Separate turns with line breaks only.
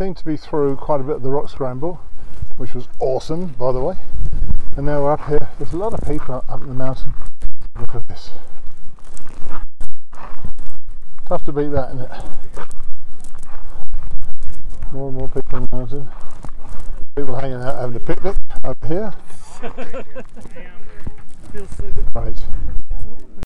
Seem to be through quite a bit of the rock scramble, which was awesome, by the way. And now we're up here. There's a lot of people up in the mountain. Look at this. Tough to beat that, isn't it? More and more people in the mountain. People hanging out having a picnic up here. Right.